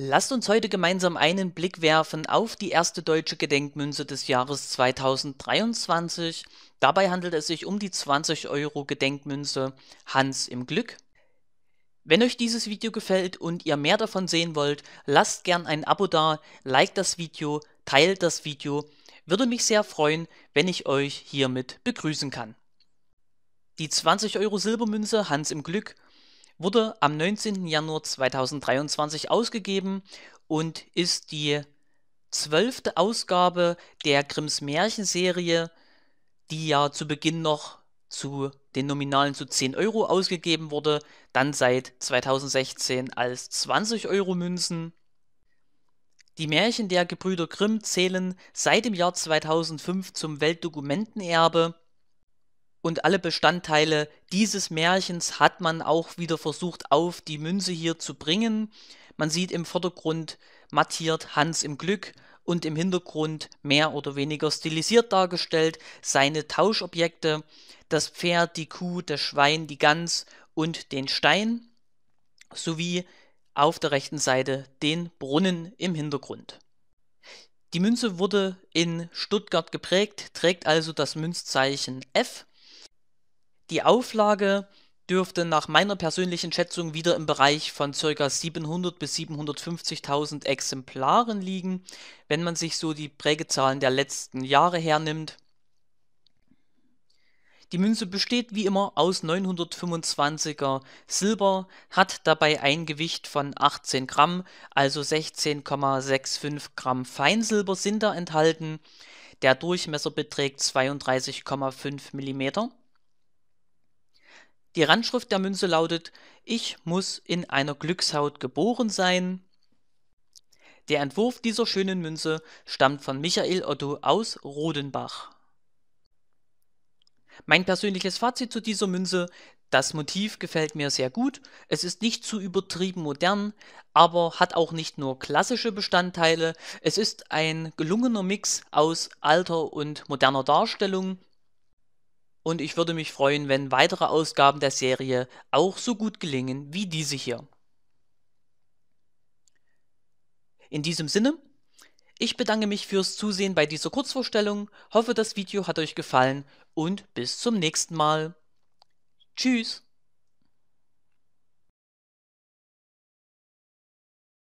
Lasst uns heute gemeinsam einen Blick werfen auf die erste deutsche Gedenkmünze des Jahres 2023. Dabei handelt es sich um die 20 Euro Gedenkmünze Hans im Glück. Wenn euch dieses Video gefällt und ihr mehr davon sehen wollt, lasst gern ein Abo da, liked das Video, teilt das Video. Würde mich sehr freuen, wenn ich euch hiermit begrüßen kann. Die 20 Euro Silbermünze Hans im Glück wurde am 19. Januar 2023 ausgegeben und ist die zwölfte Ausgabe der Grimms Märchenserie, die ja zu Beginn noch zu den Nominalen zu 10 Euro ausgegeben wurde, dann seit 2016 als 20 Euro Münzen. Die Märchen der Gebrüder Grimm zählen seit dem Jahr 2005 zum Weltdokumentenerbe und alle Bestandteile dieses Märchens hat man auch wieder versucht auf die Münze hier zu bringen. Man sieht im Vordergrund mattiert Hans im Glück und im Hintergrund mehr oder weniger stilisiert dargestellt seine Tauschobjekte, das Pferd, die Kuh, das Schwein, die Gans und den Stein, sowie auf der rechten Seite den Brunnen im Hintergrund. Die Münze wurde in Stuttgart geprägt, trägt also das Münzzeichen F die Auflage dürfte nach meiner persönlichen Schätzung wieder im Bereich von ca. 700 bis 750.000 Exemplaren liegen, wenn man sich so die Prägezahlen der letzten Jahre hernimmt. Die Münze besteht wie immer aus 925er Silber, hat dabei ein Gewicht von 18 Gramm, also 16,65 Gramm Feinsilber sind da enthalten. Der Durchmesser beträgt 32,5 mm. Die Randschrift der Münze lautet: Ich muss in einer Glückshaut geboren sein. Der Entwurf dieser schönen Münze stammt von Michael Otto aus Rodenbach. Mein persönliches Fazit zu dieser Münze: Das Motiv gefällt mir sehr gut. Es ist nicht zu übertrieben modern, aber hat auch nicht nur klassische Bestandteile. Es ist ein gelungener Mix aus alter und moderner Darstellung und ich würde mich freuen, wenn weitere Ausgaben der Serie auch so gut gelingen wie diese hier. In diesem Sinne, ich bedanke mich fürs Zusehen bei dieser Kurzvorstellung, hoffe das Video hat euch gefallen und bis zum nächsten Mal. Tschüss!